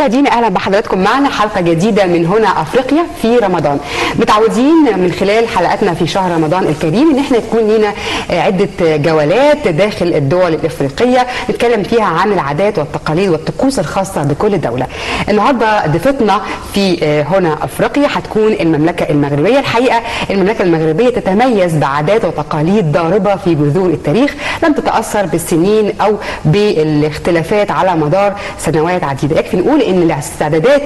مشاهدينا أهلا بحضراتكم معنا حلقة جديدة من هنا أفريقيا في رمضان. متعودين من خلال حلقاتنا في شهر رمضان الكريم إن إحنا يكون لنا عدة جولات داخل الدول الإفريقية نتكلم فيها عن العادات والتقاليد والطقوس الخاصة بكل دولة. النهارده ضيفتنا في هنا أفريقيا هتكون المملكة المغربية. الحقيقة المملكة المغربية تتميز بعادات وتقاليد ضاربة في جذور التاريخ لم تتأثر بالسنين أو بالاختلافات على مدار سنوات عديدة. يكفي نقول ان الاستعدادات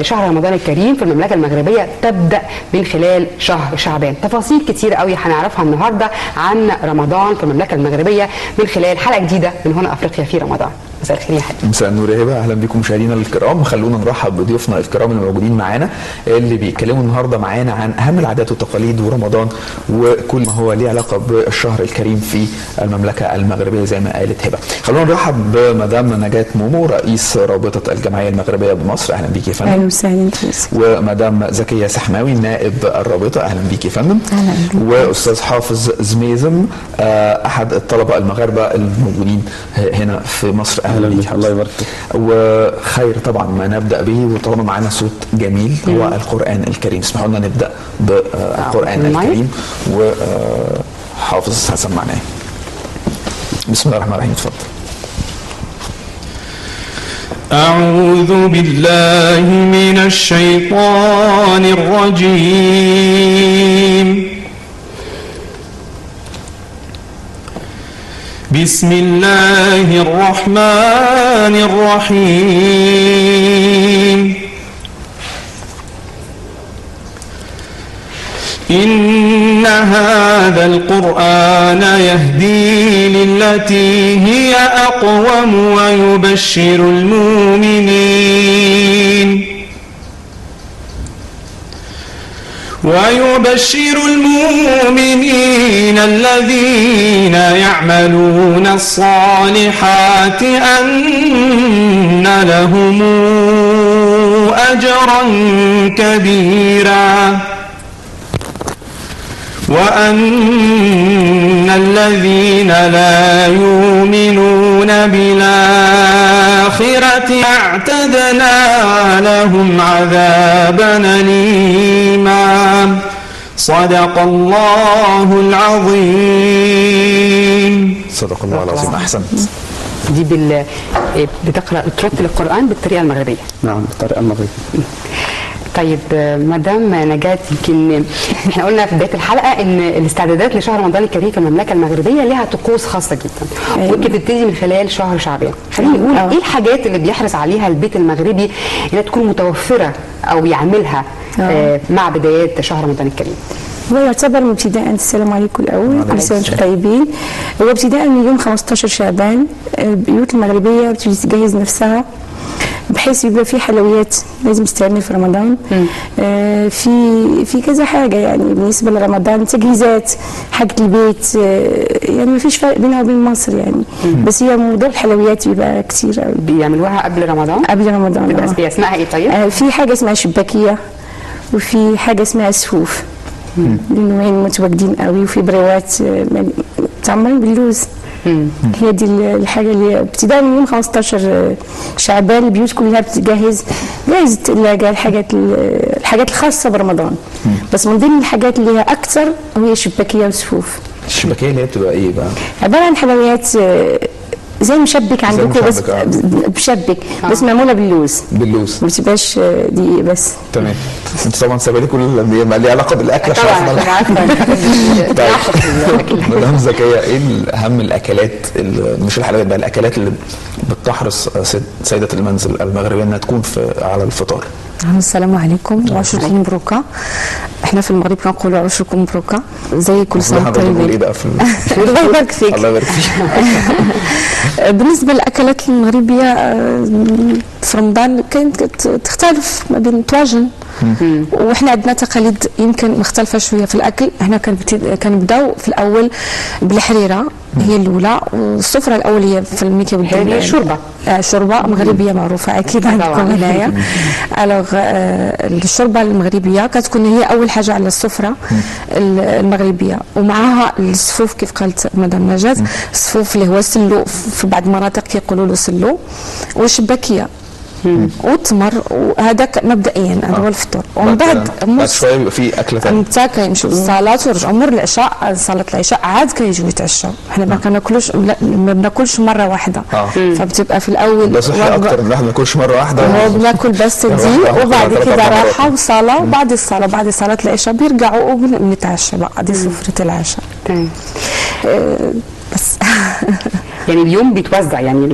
لشهر رمضان الكريم في المملكة المغربية تبدأ من خلال شهر شعبان. تفاصيل كتير قوي هنعرفها النهارده عن رمضان في المملكة المغربية من خلال حلقة جديدة من هنا أفريقيا في رمضان. مساء الخير يا حبيبي مساء النور يا هبة. أهلا بكم مشاهدينا الكرام. خلونا نرحب بضيوفنا الكرام اللي موجودين معانا اللي بيتكلموا النهارده معانا عن أهم العادات والتقاليد ورمضان وكل ما هو ليه علاقة بالشهر الكريم في المملكة المغربية زي ما قالت هبة. خلونا نرحب بمدام نجاة مومو رئيس رابطه الجمعية المغربية بمصر أهلا بيك يا فندم. أهلا وسهلا ومدام زكيه سحماوي نائب الرابطه أهلا بيك يا فندم. أهلا وأستاذ حافظ زميزم أحد الطلبة المغاربة الموجودين هنا في مصر. أهلا بك الله يبارك وخير طبعا ما نبدأ به وطالما معانا صوت جميل هو القرآن الكريم. اسمحوا لنا نبدأ بالقرآن الكريم. وحافظ حسن معناه بسم الله الرحمن الرحيم اتفضل. أعوذ بالله من الشيطان الرجيم. بسم الله الرحمن الرحيم إن هذا القرآن يهدي للتي هي أقوم ويبشر المؤمنين ويبشر المؤمنين الذين يعملون الصالحات أن لهم أجرا كبيرا. وأن الذين لا يؤمنون بالآخرة اعتدنا لهم عذابا أليما. صدق الله العظيم. صدق الله العظيم. أحسنت. دي بال بتقرأ ترتل القرآن بالطريقة المغربية. نعم بالطريقة المغربية. طيب مدام نجاة يمكن إحنا قلنا في بداية الحلقة إن الاستعدادات لشهر رمضان الكريم في المملكة المغربية لها طقوس خاصة جدا. ويمكن بتبتدي من خلال شهر شعبان. خلينا نقول إيه الحاجات اللي بيحرص عليها البيت المغربي إنها تكون متوفرة أو يعملها آه. مع بدايات شهر رمضان الكريم؟ هو يعتبر ابتداء السلام عليكم الأول. كل سنه وأنتم طيبين. هو ابتداء من يوم 15 شعبان. البيوت المغربية بتبتدي تجهز نفسها. بحيث يبقى في حلويات لازم تستعمل في رمضان. آه في في كذا حاجة يعني بالنسبة لرمضان تجهيزات حاجة البيت آه يعني ما فيش فرق بينها وبين مصر يعني. مم. بس هي موضوع الحلويات بيبقى كتير قوي بيعملوها قبل رمضان؟ قبل رمضان بيبقى اسمها إيه طيب؟ آه في حاجة اسمها شباكية وفي حاجة اسمها سفوف نوعين متواجدين قوي وفي بريوات تعمرين باللوز. مم. هي دي الحاجة اللي ابتداء من يوم 15 شعبان البيوت كلها بتجهز الثلاجه الحاجات الحاجات الخاصة برمضان مم. بس من ضمن الحاجات اللي هي أكثر هي شباكية وسفوف الشباكية اللي هي بتبقى إيه بقى؟ عبارة عن حلويات زي مشبك عندكم بس بشبك آه. بس معمولة باللوز. باللوز. ما بتبقاش دي بس. تمام. انت طبعا سايبه لي كل اللي ليه علاقة بالأكل عشان طيب. مدام زكيه إيه اهم الأكلات مش الحلويات بقى الأكلات اللي بتحرص سيدة المنزل المغربية إنها تكون في على الفطار؟ السلام عليكم. وعشركم مبروكه إحنا في المغرب كنقولوا عشركم مبروكه زي كل سنة وأنتم طيبين. بقى في الله يبارك فيك. الله يبارك فيك. بالنسبة للأكلات المغربية في رمضان كانت تختلف ما بين طواجن. وإحنا عندنا تقاليد يمكن مختلفة شوية في الأكل. إحنا كنبداو في الأول بالحريرة هي الأولى. والسفرة الأولية في الميكي هي الشوربه آه شوربة مغربية معروفة أكيد عندكم هنايا. الوغ آه الشوربة المغربية كتكون هي أول حاجة على السفرة المغربية. ومعها الصفوف كيف قالت مدام نجاة. الصفوف اللي هو سلو في بعض المناطق كيقولوا له سلو. والشباكية. وتمر وهذاك مبدئيا هذا هو الفطور. ومن بعد بعد شوية بيبقى في أكلة ثانية. نتا كيمشيو للصلاه ويرجعوا مر العشاء صلاة العشاء عاد كيجيو يتعشوا حنا ما كناكلوش لا، ما بناكلش مرة واحدة. آه. فبتبقى في الأول ده صحي أكتر الواحد ما ياكلش مرة واحدة. هو بناكل بس دي واحدة وبعد كده. راحة وصلاة وبعد الصلاة بعد صلاة العشاء بيرجعوا وبنتعشى بقى دي سفرة العشاء. تمام. بس. يعني اليوم بيتوزع يعني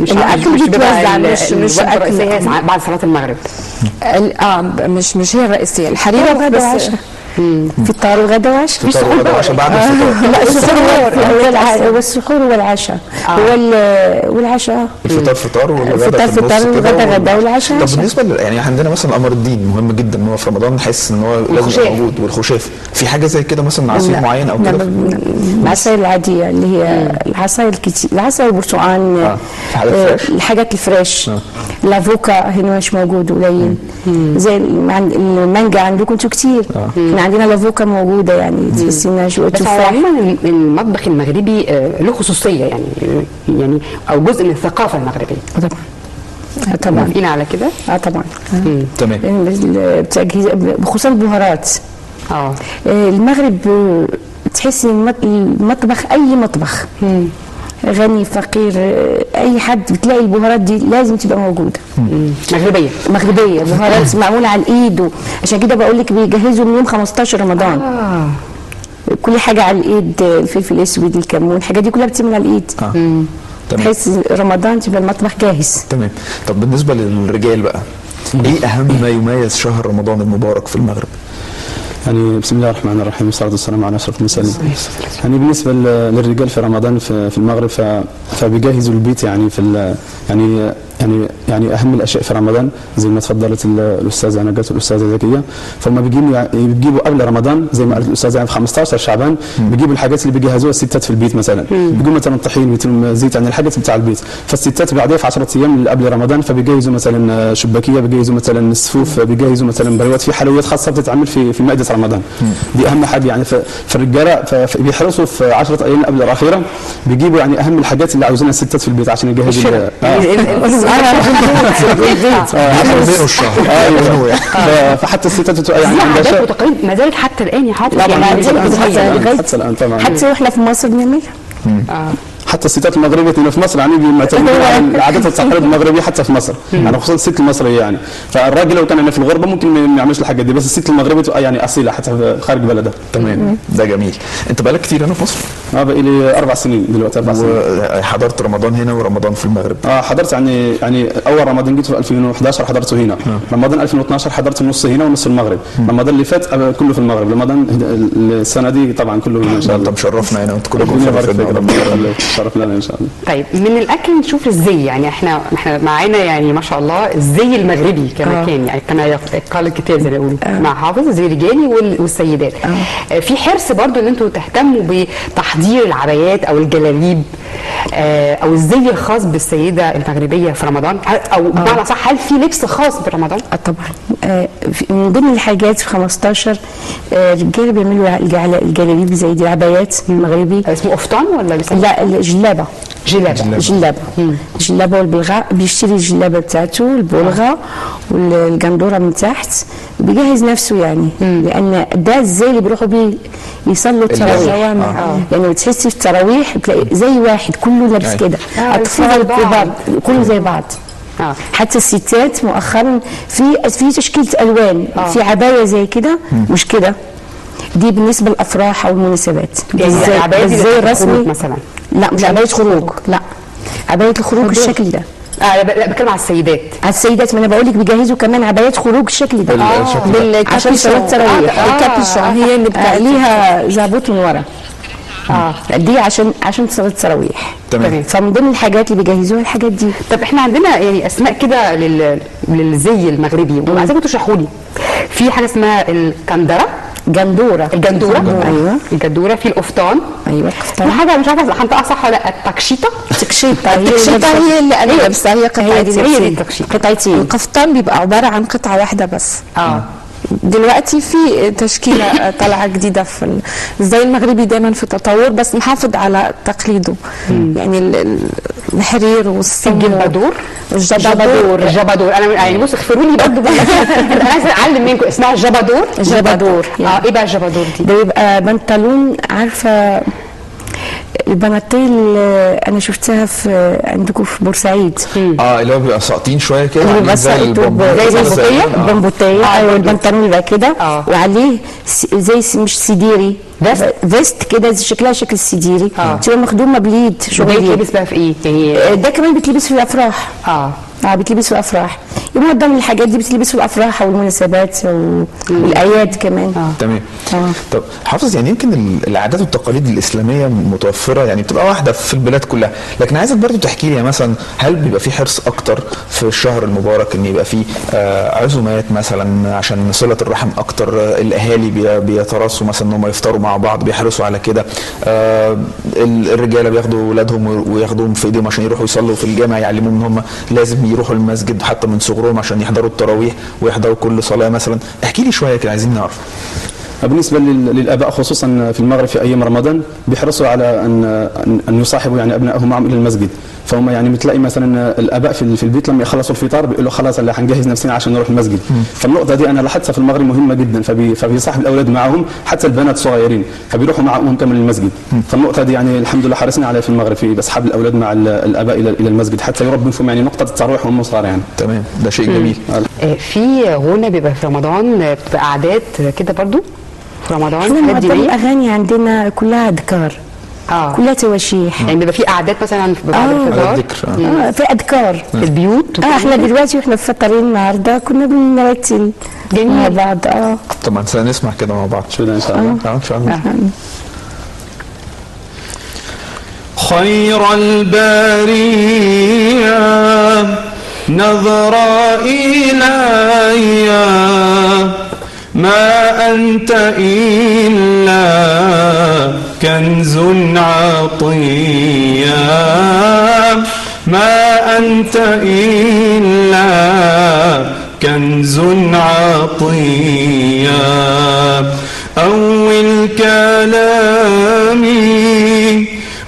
مش الأكل مش بيتوزع، مش- مش ساعات بعد صلاة المغرب. ال- آه مش مش هي الرئيسية الحريرة وغدا بس وعشاء فطار وغدا وعشاء فطار وغدا وعشاء بعد الفطار لا السحور هو الع- هو السحور والعشاء. هو ال- والعشاء. الفطار فطار والغدا فطار والغدا وال- غدا والعشاء. طب. بالنسبة ل... يعني عندنا مثلا قمر الدين مهم جدا إن هو في رمضان نحس إن هو لازم. يبقى موجود والخشاف. في حاجة زي كده مثلا عصير. معين أو كده؟ لا، العصاير العادية اللي هي العصاير الكتير العصاير البرتقال آه. آه،. الحاجات الفريش الأفوكا هنا مش موجود قليل. زي المانجا عندكم أنتوا كتير. إحنا عندنا الأفوكا موجودة يعني تحسي انها شوية تفاح. المطبخ المغربي آه، له خصوصية يعني يعني أو جزء من الثقافة المغربية. طبعا. آه، طبعا. موافقين على كده؟ آه طبعا. تمام. بال- بتجهيز بخصوص البهارات. آه. آه، المغرب آه، المط- المطبخ أي مطبخ غني فقير آه، أي حد بتلاقي البهارات دي لازم تبقى موجودة. مغربية. مغربية بهارات معمولة على الإيد عشان كده بقول لك بيجهزوا من يوم 15 رمضان. آه. كل حاجة على الإيد آه، الفلفل الاسود الكمون الحاجات دي كلها بتعمل على الإيد. تمام. بحيث رمضان تبقى المطبخ جاهز. تمام. طب بالنسبة للرجال بقى إيه أهم ما يميز شهر رمضان المبارك في المغرب؟ يعني بسم الله الرحمن الرحيم والصلاة والسلام على أشرف المرسلين. يعني بالنسبة للرجال في رمضان في, في المغرب فبيجهزوا البيت يعني في ال- يعني يعني يعني أهم الأشياء في رمضان زي ما تفضلت ال- الأستاذة نجاة والأستاذة زكيه فهم بيجيبوا يعني بيجيبوا قبل رمضان زي ما قالت الأستاذة يعني في 15 شعبان بيجيبوا الحاجات اللي بيجهزوها الستات في البيت مثلا. بيجيبوا مثلا طحين زيت يعني الحاجات بتاع البيت. فالستات بعدها في 10 أيام اللي قبل رمضان فبيجهزوا مثلا شباكية بيجهزوا مثلا السفوف بيجهزوا مثلا بريوات في حلويات خاصة بتتعمل في في مائدة رمضان دي اهم حاجة يعني فالرجاله بيحرصوا في 10 أيام قبل الاخيره بيجيبوا يعني اهم الحاجات اللي عاوزينها الستات في البيت عشان يجهزوا آه. يزينوا الشهر أيوه فحتى الستات بتبقى يعني عندها وتقاليد ما زالت حتى الآن يا طبعاً، يعني. حتى الان طبعا حتى وإحنا في مصر بنعملها حتى الستات المغربية اللي في مصر يعني معتمدين على العادات والتقاليد المغربيه حتى في مصر. يعني خصوصا الست المصرية يعني. فالراجل لو كان هنا في الغربة ممكن ما يعملش الحاجات دي بس الست المغربية يعني أصيلة حتى خارج بلدها تمام. ده جميل. أنت بقالك كتير هنا في مصر؟ آه بقى لي أربع سنين دلوقتي أربع سنين. وحضرت رمضان هنا ورمضان في المغرب؟ آه حضرت يعني يعني أول رمضان جيت في 2011 حضرته هنا. رمضان 2012 حضرت نص هنا ونص المغرب. رمضان اللي فات آه، كله في المغرب. رمضان السنة دي طبعا كله هنا ان شاء انت الله. مشرفنا هنا وانت كلكم ربنا يبارك مشرفين فيك ربنا يخليك شرف لنا إن شاء الله. طيب من الأكل نشوف الزي يعني إحنا إحنا معانا يعني ما شاء الله الزي المغربي كما آه. كان يعني كما قال الكتاب زي ما بيقولوا مع حافظ الزي الرجالي وال- والسيدات. آه. في حرص برضو إن أنتوا تهتموا بتحضير العبايات أو الجلاليب آه أو الزي الخاص بالسيدة المغربية في رمضان. أو بمعنى صح هل في لبس خاص برمضان؟ طبعا. آه، في- من ضمن الحاجات في 15 آه، الرجاله بيعملوا الجلاليب زي دي العبايات المغربي. اسمه قفطان ولا بيسموه لا الجلابه جلابة جلابة. جلابة. والبلغاء بيشتري الجلابة بتاعته البلغة والقندورة من تحت بيجهز نفسه يعني. لأن ده الزي اللي بيروحوا بيه يصلوا التراويح. آه. يعني بتحسي في التراويح بتلاقي زي واحد كله لابس أي. كده. آه، أطفال زي. كبار كله زي بعض. آه. حتى الستات مؤخرا في في تشكيلة ألوان. آه. في عباية زي كده مش كده. دي بالنسبة للأفراح أو المناسبات. يعني بتاعت الخروج الرسمي. مثلا. لا مش عباية خروج. لا. عباية الخروج بالشكل ده. آه لا بتكلم على السيدات. على السيدات ما أنا بقول لك بيجهزوا كمان عبايات خروج الشكل ده. بالشكل ده. عشان صلاه التراويح آه، آه، الكابيشون آه. هي اللي بتاع ليها زعبوط من ورا. آه. دي عشان عشان صلاه التراويح تمام. فمن ضمن الحاجات اللي بيجهزوها الحاجات دي. طب إحنا عندنا يعني أسماء كده لل... للزي المغربي. وعايزاكم تشرحوا لي في حاجة اسمها الكندرة. جندوره الجندورة. أيوه. الجندورة في القفطان أيوه القفطان حاجة مش عارفة هنطقها صح ولا لأ. التكشيطة. تكشيطه هي التكشيطة هي اللي أنا لابسها هي قطعتين هي دي. قطعتين القفطان بيبقى عبارة عن قطعة واحدة بس. آه. دلوقتي في تشكيلة طالعة جديدة في زي المغربي دايما في تطور بس محافظ على تقليده. يعني ال- ال- الحرير والصم الجبادور الجبادور. الجبادور. أنا يعني بص اغفروا لي برضه. عايزة اتعلم منكم اسمها الجبادور الجبادور آه إيه بقى الجبادور دي؟ ده بيبقى بنطلون عارفة البناطيل أنا شفتها في عندكم في بورسعيد آه اللي هو بيبقى ساقطين شوية كده بيبقى زي ساقط البمبوطة زي كده البمبوطية؟ آه. أيوه. البنطلون يبقى كده آه. وعليه زي مش سديري vest؟ vest كده زي- شكلها شكل السديري آه. تبقى مخدومه باليد وده شغل يتلبس بقى في إيه؟ يعني آه، ده كمان بتلبس في الأفراح آه آه بتلبس في الافراح معظم الحاجات دي بتلبس في الأفراح والمناسبات والاعياد كمان. آه. تمام. آه. طب حافظ يعني يمكن ال- العادات والتقاليد الإسلامية متوفرة يعني بتبقى واحدة في البلاد كلها. لكن عايزك برضو تحكي لي مثلا هل بيبقى في حرص أكتر في الشهر المبارك إن يبقى في آه، عزومات مثلا عشان صلة الرحم أكتر؟ آه، الأهالي بي- بيتراصوا مثلا إن هم يفطروا مع بعض بيحرصوا على كده. آه، ال- الرجالة بياخدوا اولادهم وياخدوهم في إيديهم عشان يروحوا يصلوا في الجامع يعلموهم إن هم لازم يروحوا المسجد حتى من صغرهم عشان يحضروا التراويح ويحضروا كل صلاة مثلا. احكي لي شوية كده عايزين نعرف. بالنسبة لل- للآباء خصوصا في المغرب في أيام رمضان بيحرصوا على أن- أن يصاحبوا يعني أبنائهم معهم إلى المسجد. فهم يعني بتلاقي مثلا الآباء في في البيت لما يخلصوا الفطار بيقولوا خلاص هلا حنجهز نفسنا عشان نروح المسجد. فالنقطة دي أنا لاحظتها في المغرب مهمة جدا فبي فبيصاحب الأولاد معهم حتى البنات الصغيرين فبيروحوا مع أمهم كمان المسجد فالنقطة دي يعني الحمد لله حرصنا عليها في المغرب في بسحب الأولاد مع ال- الآباء إلى إلى المسجد حتى يربوا فيهم يعني نقطة التراويح وهم صغار يعني. تمام. ده شيء جميل. آه، في غنى بيبقى في رمضان آه، بتبقى عادات كده برضو؟ في رمضان إحنا معظم؟ الاغاني عندنا كلها أذكار. آه. كلها تواشيح. يعني بيبقى في قعدات مثلا في بعد آه. الفطار الذكر آه. آه في أذكار. في البيوت آه إحنا دلوقتي وإحنا في فطرين النهارده كنا بنرتل جميل. مع بعض. آه. طبعا سنسمع كده مع بعض. شو ده ان شاء الله آه إن شاء الله. خير البرية نظر إلي. ما أنت إلا كنز عطية ما أنت إلا كنز عطية أول كلامي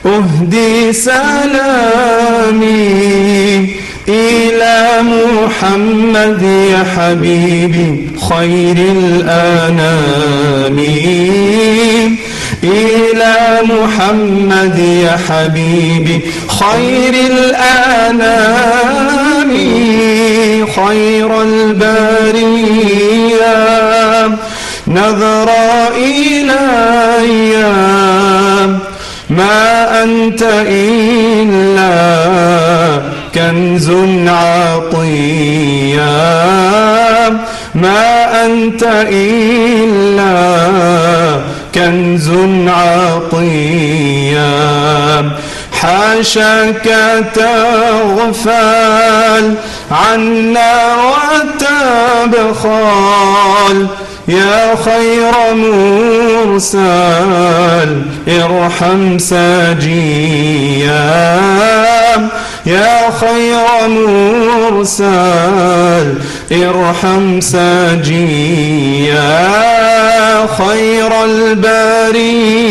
أهدي سلامي إلى محمد يا حبيبي. خير الأنام إلى محمد يا حبيبي خير الأنام خير البرية نظر إلي ما أنت إلا كنز عطية ما أنت إلا كنز عطية حاشاك تغفل عنا وتبخل يا خير مرسل ارحم ساجيا. يا خير مرسل ارحم ساجيا خير البريه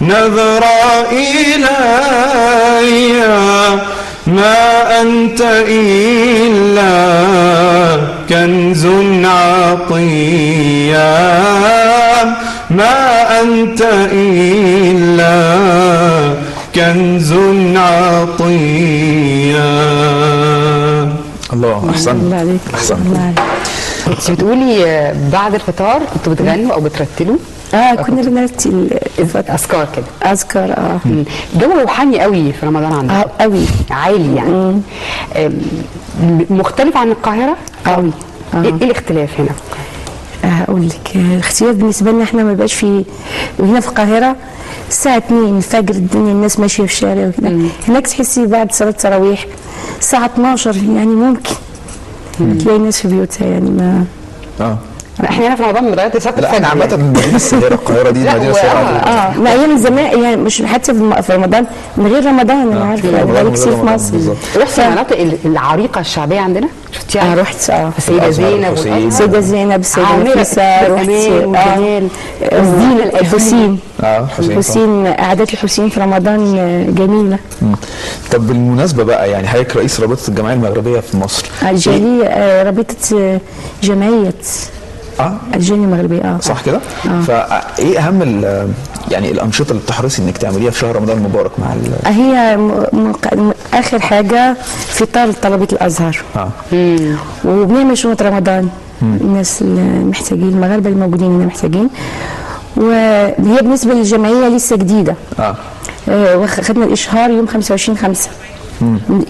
نظر إلي ما أنت إلا كنز عطية. ما أنت إلا كنز عطية. الله أحسن. الله عليك. أحسن. الله عليك. انت بتقولي آه، بعد الفطار كنتوا بتغنوا أو بترتلوا؟ آه كنا بنرتل أذكار كده. أذكار آه. جو روحاني قوي في رمضان عندكم آه قوي. عالي يعني. مختلف عن القاهرة؟ قوي. إيه إيه الاختلاف هنا؟ هقول لك الاختلاف بالنسبة لنا إحنا ما بقاش في هنا في القاهرة الساعة 2 الفجر الدنيا الناس ماشية في الشارع وكده. هناك تحسي بعد صلاة التراويح الساعة 12 يعني ممكن تلاقي الناس في بيوتها يعني ما آه. إحنا هنا في رمضان بنغير ثابت لا إحنا عامة المدينة الصغيره القاهرة دي المدينة الصغيره آه ما أيام زمان يعني مش حتى في رمضان من غير رمضان أنا عارفة. بقالي كتير في مصر. رحت المناطق ال- العريقة الشعبية عندنا؟ شفتيها؟ أنا رحت آه. السيده الأزهر، زينب. السيدة زينب السيدة عامرة نفيسة رحت والجمال. الزينة الحسين آه. حسين. الحسين قعدات الحسين في رمضان آه، جميلة. مم. طب بالمناسبة بقى يعني حضرتك رئيس رابطة الجمعية المغربية في مصر. الجالية آه، رابطة آه، جمعية. آه. الجالية المغربية آه. صح كده؟ فايه أهم يعني الأنشطة اللي بتحرصي إنك تعمليها في شهر رمضان المبارك مع ال- هي م- م- آخر حاجة فطار طلبة الأزهر. آه. وبنعمل شنطة رمضان. الناس المحتاجين المغاربة الموجودين هنا محتاجين. وهي بالنسبة للجمعية لسه جديدة. آه. آه، واخدنا الإشهار يوم 25 5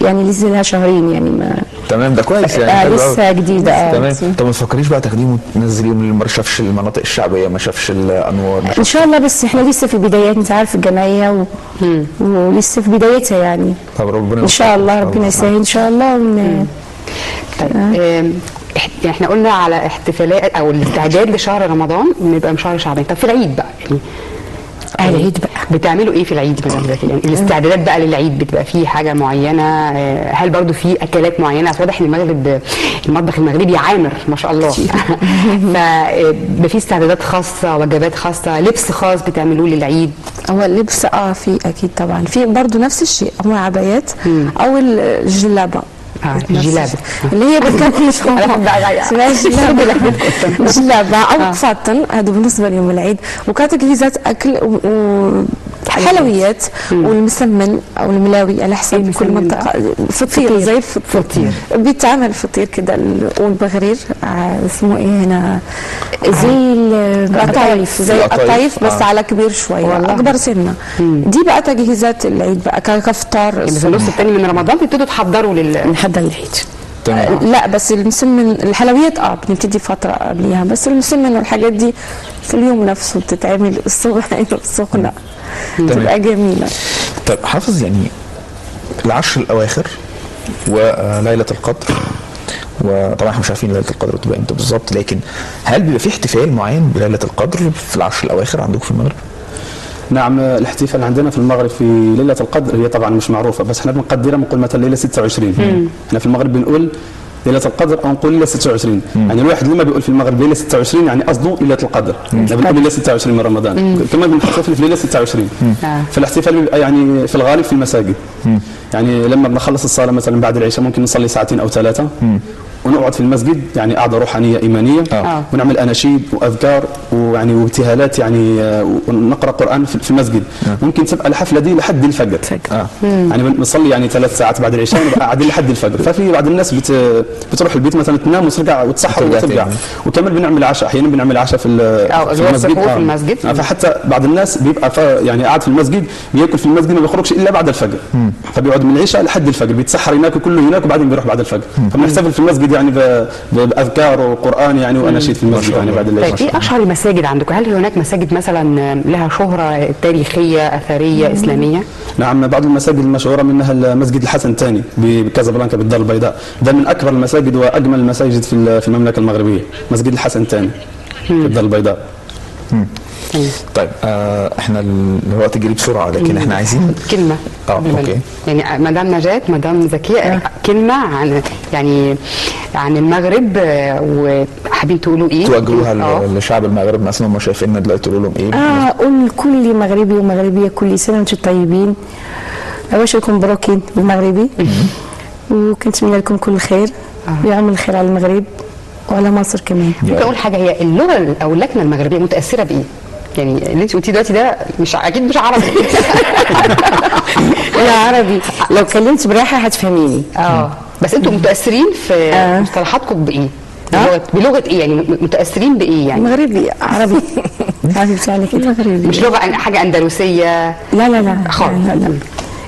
يعني لسه لها شهرين يعني ما تمام ده كويس يعني آه، لسه أوي. جديدة، آه. تمام طب ما تفكريش بقى تاخديه وتنزليه ما شافش المناطق الشعبية ما شافش الأنوار ما إن شاء الله بس إحنا لسه في البدايات أنت عارف الجمعية و... ولسه في بدايتها يعني طب ربنا إن شاء. الله ربنا يسهل إن شاء الله ون... طيب إح- يعني إحنا قلنا على احتفالات أو الاستعداد لشهر رمضان بيبقى من شهر شعبان طب في العيد بقى يعني على العيد بقى. بتعملوا إيه في العيد مدام زكي يعني الاستعدادات بقى للعيد بتبقى فيه حاجة معينة؟ آه، هل برضو في أكلات معينة؟ واضح إن المغرب المطبخ المغربي عامر ما شاء الله. فبقى في استعدادات خاصة وجبات خاصة لبس خاص بتعملوه للعيد؟ هو اللبس آه في أكيد طبعا. في برضه نفس الشيء هو عبايات أو الجلابة. الشيء. اللي هي بتكون اسمها جلابه أو قفاطن هذا بالنسبة ليوم العيد. وكتجهيزات أكل و- و حلويات والمسمن أو الملاوي على حسب إيه كل منطقة. فطير زي الفطير فطير. بيتعمل فطير كده ال- والبغرير آه، اسمه إيه هنا؟ زي ال- القطايف. زي القطايف، بس آه. على كبير شوية. أكبر سنة. دي بقى تجهيزات العيد بقى كفطار يعني في النص الثاني من رمضان تبتدوا تحضروا لل نحضر العيد تمام. لا بس المسمن الحلويات آه بنبتدي فترة قبليها بس المسمن والحاجات دي في اليوم نفسه بتتعمل الصبح السخنة. بتبقى جميلة. طيب حافظ يعني العشر الأواخر وليله القدر وطبعا إحنا مش عارفين ليلة القدر بتبقى إمتى بالظبط لكن هل بيبقى في احتفال معين بليلة القدر في العشر الأواخر عندكم في المغرب؟ نعم الاحتفال عندنا في المغرب في ليلة القدر هي طبعا مش معروفة بس إحنا بنقدرها بنقول مثلا ليلة 26 إحنا في المغرب بنقول ليلة القدر أو نقول ليلة 26 يعني الواحد لما بيقول في المغرب ليلة 26 يعني قصده ليلة القدر. إحنا بنقول ليلة 26 من رمضان. كما بنحتفل في ليلة 26 آه. فالاحتفال بيبقى يعني في الغالب في المساجد. يعني لما بنخلص الصلاة مثلا بعد العشاء ممكن نصلي ساعتين أو ثلاثة. ونقعد في المسجد يعني قعده روحانية إيمانية. آه. ونعمل أناشيد وأذكار ويعني وابتهالات يعني آه، ونقرأ قرآن في في المسجد. ممكن تبقى الحفلة دي لحد الفجر. آه. يعني بنصلي يعني ثلاث ساعات بعد العشاء ونبقى قاعدين لحد الفجر. ففي بعض الناس بت بتروح البيت مثلا تنام وترجع وتسحر وترجع. وكمان بنعمل عشاء أحيانا بنعمل عشاء في في هو السحور في المسجد. آه، فحتى بعض الناس بيبقى ف- يعني قاعد في المسجد بياكل في المسجد ما بيخرجش إلا بعد الفجر. فبيقعد من العشاء لحد الفجر بيتسحر هناك كله هناك وبعدين بيروح بعد الفجر. فبنحتفل في المسجد يعني ب- ب- بأذكار وقران يعني واناشيد في المسجد يعني بعد طيب العشاء إيه أشهر المساجد عندكم؟ هل هناك مساجد مثلا لها شهرة تاريخية أثرية إسلامية؟ نعم بعض المساجد المشهورة منها المسجد الحسن الثاني بكازابلانكا بالدار البيضاء. ده من أكبر المساجد وأجمل المساجد في ال- في المملكة المغربية مسجد الحسن الثاني بالدار البيضاء. طيب آه إحنا ال- الوقت جري بسرعة لكن إحنا عايزين كلمة آه أوكي يعني مدام نجاة مدام زكية كلمة عن يعني عن المغرب آه، وحابين تقولوا إيه؟ توجهوها آه. لشعب المغرب مثلا هم شايفيننا دلوقتي تقولوا لهم إيه؟ آه أقول لكل مغربي ومغربية كل سنة وأنتم طيبين اواشركم مبروكين بالمغربي وكنتمنى لكم كل خير ويعم الخير على المغرب وعلى مصر كمان ممكن. أقول حاجة هي اللغة أو اللكنة المغربية متأثرة بإيه؟ يعني اللي انت قلتيه دلوقتي ده مش أكيد مش عربي. أنا عربي. لو كلمت براحة هتفهميني. آه. بس أنتوا متأثرين في آه. مصطلحاتكم بإيه؟ بلغه بلغة إيه؟ يعني متأثرين بإيه يعني؟ مغربي عربي. عربي بتاعنا كده. مغربي مش لغة حاجة أندلسية؟ لا لا لا. خالص.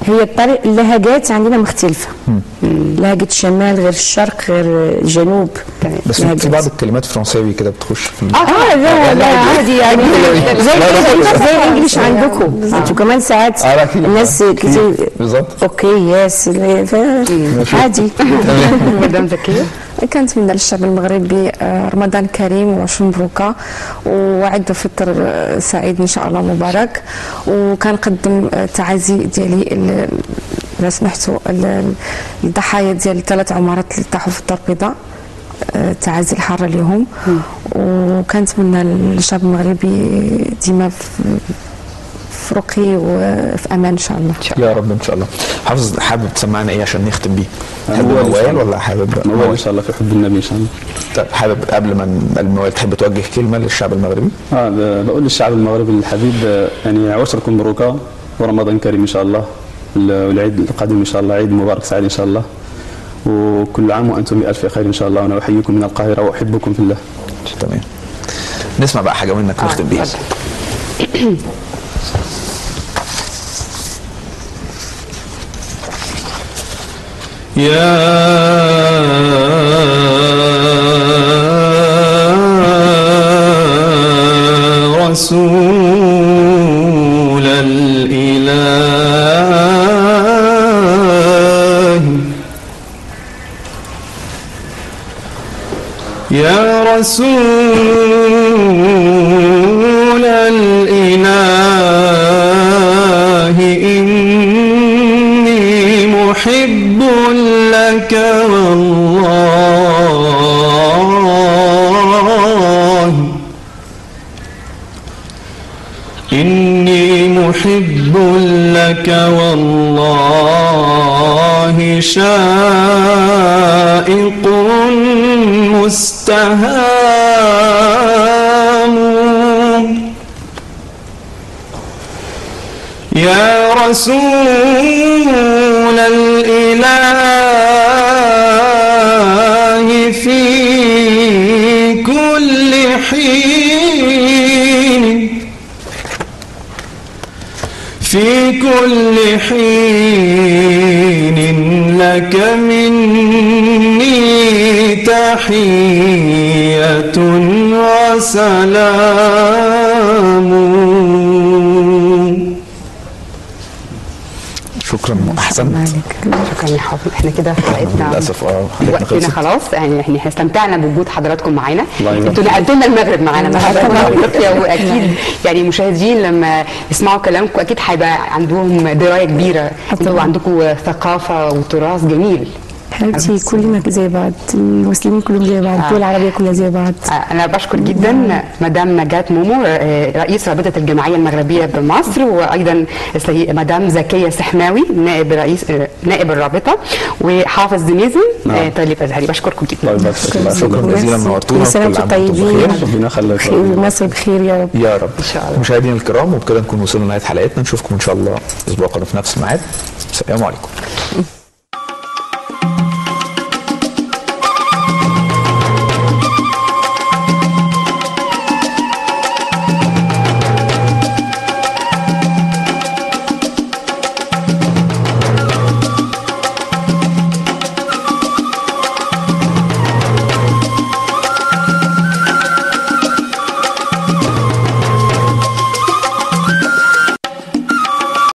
هي الطريق اللهجات عندنا مختلفة لهجة الشمال غير الشرق غير الجنوب تمام. بس. في بعض الكلمات فرنساوي كده بتخش في آه لا لا عادي يعني زي زي ال English عندكم أنتوا كمان ساعات آه،. الناس كتير بالظبط okay yes ف- عادي مدام زكيه كنتمنى للشعب المغربي آه، رمضان كريم وعواشر مبروكة وعيد الفطر آه، سعيد إن شاء الله مبارك. وكنقدم آه، التعازي ديالي ال- إذا سمحتوا ال- الضحايا ديال الثلاث عمارات اللي طاحوا في الدار البيضاء آه، التعازي الحارة لهم وكنتمنى للشعب المغربي ديما رقي وفي أمان إن شاء الله. يا رب إن شاء الله. حافظ حابب تسمعنا إيه عشان نختم بيه؟ حابب موال. ولا حابب موال إن شاء الله في حب النبي إن شاء الله. طيب حابب قبل ما الموال تحب توجه كلمة للشعب المغربي؟ آه بقول للشعب المغربي الحبيب يعني عشركم مبروكه ورمضان كريم إن شاء الله. وال- والعيد القادم إن شاء الله عيد مبارك سعيد إن شاء الله. وكل عام وأنتم بألف خير إن شاء الله. وأنا أحييكم من القاهرة وأحبكم في الله. تمام. نسمع بقى حاجة منك نختم بيها. يا رسول الإله. يا رسول لك والله شائق مستهام. يا رسول لك مني تحية وسلام. شكرا أحسنت. شكرا يا حافظ إحنا كده حلقتنا للأسف آه حلقتنا وقتنا خلاص. يعني إحنا إحنا استمتعنا بوجود حضراتكم معانا. أنتوا نقلتوا لنا المغرب معانا. النهارده في افريقيا وأكيد يعني المشاهدين لما يسمعوا كلامكم أكيد هيبقى عندهم دراية كبيرة. أنتوا عندكم ثقافة وتراث جميل. حبيبتي كلنا زي بعض المسلمين كلهم زي بعض الدول العربية كلها زي بعض. آه، أنا بشكر جدا مدام نجاة مومو آه، رئيس رابطة الجمعية المغربية بمصر وأيضا مدام زكية سحماوي نائب رئيس آه، نائب الرابطة وحافظ دنيزي نعم. آه، طالب ازهري بشكركم الله جدا يبارك فيك الله شكرا. يحفظك. جزيلا نورتونا كل عام وأنتم طيبين. بخير. ربنا يخليك. مصر بخير يا رب. يا رب. إن شاء الله. مشاهدينا الكرام وبكده نكون وصلنا لنهاية حلقتنا. نشوفكم إن شاء الله الأسبوع القادم في نفس الميعاد. السلام عليكم.